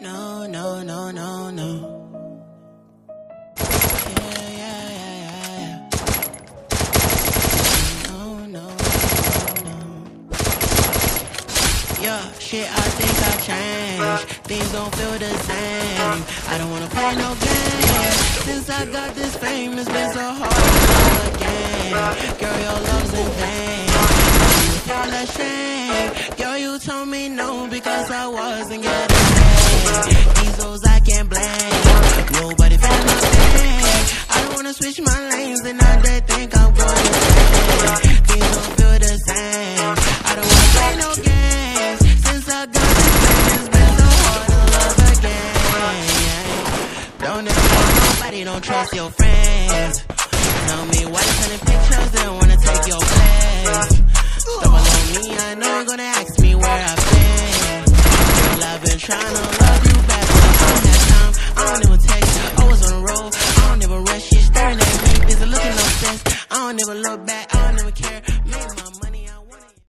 No, no, no, no, no. Yeah, yeah, yeah, yeah, yeah. No, no, no, no. Yeah, shit, I think I changed. Things don't feel the same. I don't wanna play no games. Since I got this fame, it's been so hard again. Girl, your love's in vain. You feel ashamed. Girl, you told me no because I wasn't getting. These I can't blame. Nobody felt my pain. I don't wanna switch my lanes and now they think I'm going insane. Things don't feel the same. I don't wanna play no games. Since I got this fame, it's been so hard to love again. Don't trust nobody, don't trust your friends. Tell me why you sending pictures, they don't wanna take your place. On me, I know you're gonna ask me where I've been. Girl, I've been trying to